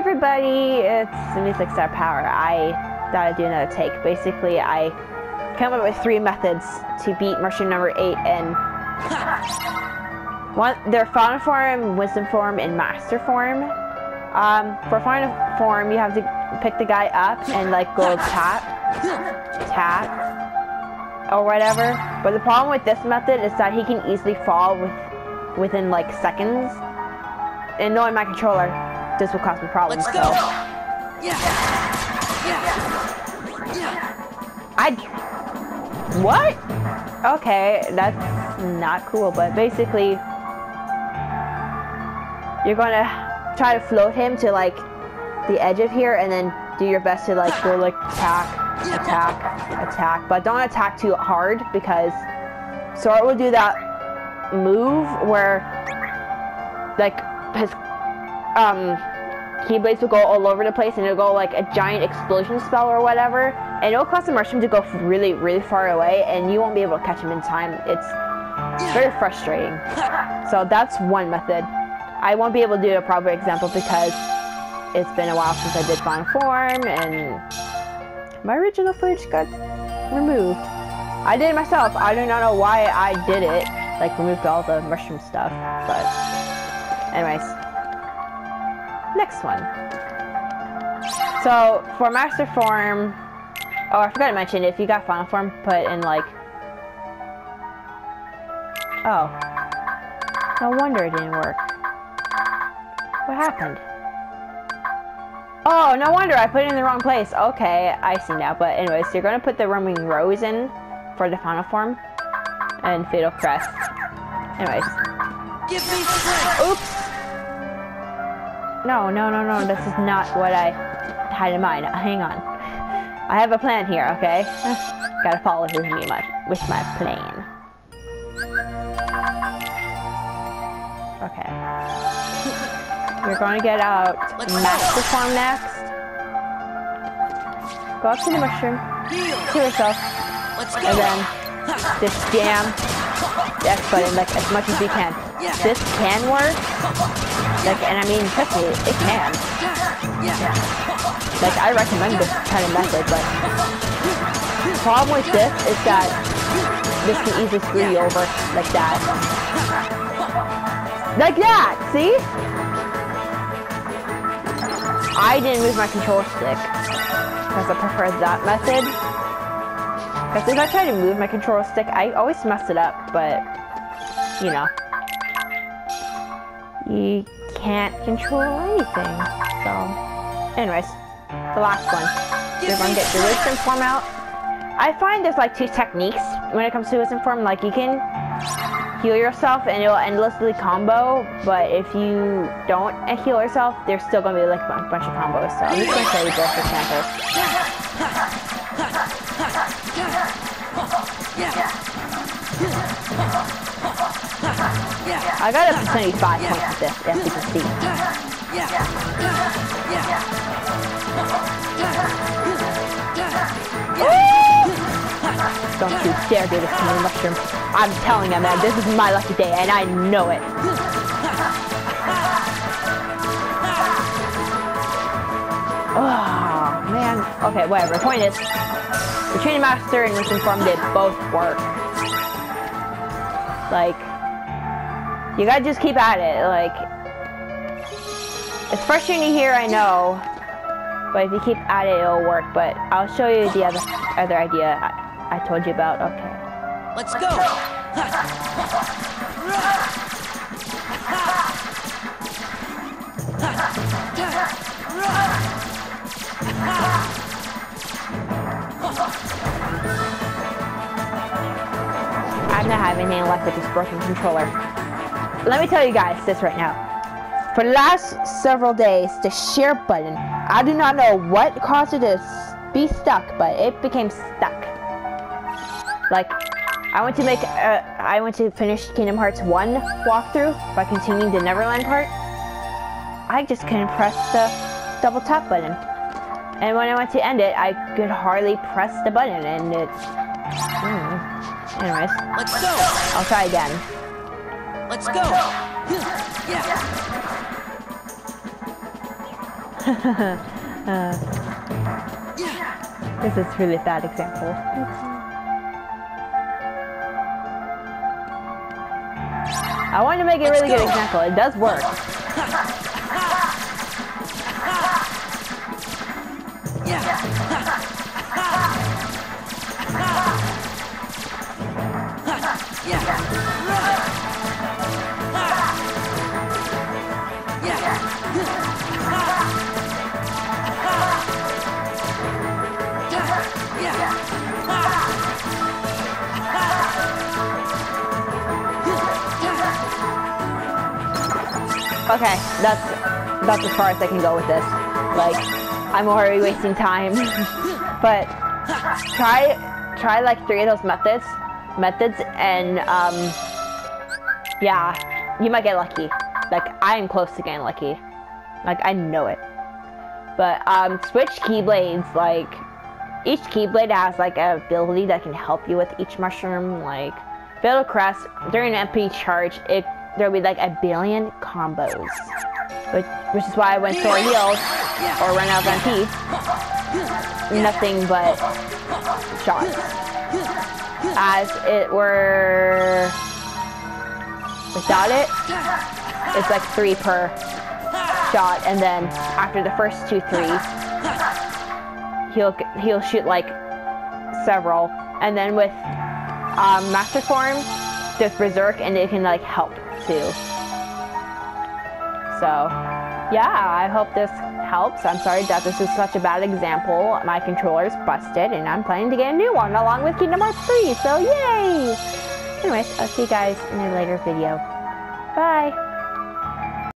everybody, it's Music Star Power. I thought I'd do another take. Basically, I came up with three methods to beat mushroom number eight and one their final form, wisdom form, and master form. Um, for final form, you have to pick the guy up and like go tap, tap, or whatever. But the problem with this method is that he can easily fall with within like seconds. And knowing my controller, this will cause me problems. Let's go. So Yeah. Yeah. Yeah. I. What? Okay, that's not cool, but basically, you're gonna try to float him to like the edge of here and then do your best to like go like attack, attack, attack, but don't attack too hard because Sora will do that move where like his um Keyblades will go all over the place and it'll go like a giant explosion spell or whatever. And it'll cause the mushroom to go really, really far away and you won't be able to catch him in time. It's very frustrating. So that's one method. I won't be able to do a proper example because it's been a while since I did Final Form and my original footage got removed. I did it myself. I do not know why I did it. Like removed all the mushroom stuff. But anyways. Next one. So for master form, oh I forgot to mention if you got final form put in like Oh. No wonder it didn't work. What happened? Oh, no wonder I put it in the wrong place. Okay, I see now. But anyways, you're gonna put the Rumbling Rose in for the final form and fatal crest. Anyways. Give me strength. Oops. No, no, no, no. This is not what I had in mind. Hang on. I have a plan here, okay? Gotta follow with me, my, with my plan. Okay. You're gonna get out. Master Form next. Go up to the mushroom, Heal. yourself, Let's and then just jam the X button like as much as you can. Yeah. This can work. Like, and I mean, trust me, it can. Yeah. Like, I recommend this kind of method, but the problem with this is that this can easily screw you over like that. Like that, see? I didn't move my control stick because I prefer that method. Because if I try to move my control stick, I always mess it up, but, you know. You can't control anything. So, anyways, the last one. You're gonna get the wisdom form out. I find there's like two techniques when it comes to wisdom form. Like you can heal yourself and it'll endlessly combo, but if you don't heal yourself, there's still gonna be like a bunch of combos. So I'm just gonna show you both examples. I got up to 75 points with this, you can see. Don't you dare do this to me, Mushroom. I'm telling you, man, this is my lucky day, and I know it. Oh, man. Okay, whatever. Point is, the Training Master and Wisdom Form did both work. Like, you gotta just keep at it. Like, it's frustrating here, I know. But if you keep at it, it'll work. But I'll show you the other other idea I, I told you about. Okay. Let's go. I'm not having any luck with this broken controller. Let me tell you guys this right now. For the last several days, the share button, I do not know what caused it to be stuck, but it became stuck. Like, I went to make, uh, I went to finish Kingdom Hearts 1 walkthrough by continuing the Neverland part. I just couldn't press the double tap button. And when I went to end it, I could hardly press the button, and it. Hmm. Anyways, Let's go. I'll try again. Let's go. Yeah. uh, this is really bad example. I want to make a really good example. It does work. Okay, that's that's as far as I can go with this. Like, I'm already wasting time. but try try like three of those methods methods and um yeah, you might get lucky. Like I am close to getting lucky. Like I know it. But um switch keyblades, like each keyblade has like an ability that can help you with each mushroom, like Fatal Crest, during an MP charge, it there'll be like a billion combos. Which, which is why when Sora heals or run out of MP, nothing but shots. As it were without it, it's like three per shot, and then after the first two threes, he'll he'll shoot like several, and then with um, Master Form, there's Berserk, and it can like help too. So, yeah, I hope this helps. I'm sorry that this is such a bad example. My controller's busted, and I'm planning to get a new one along with Kingdom Hearts 3, so yay! Anyways, I'll see you guys in a later video. Bye!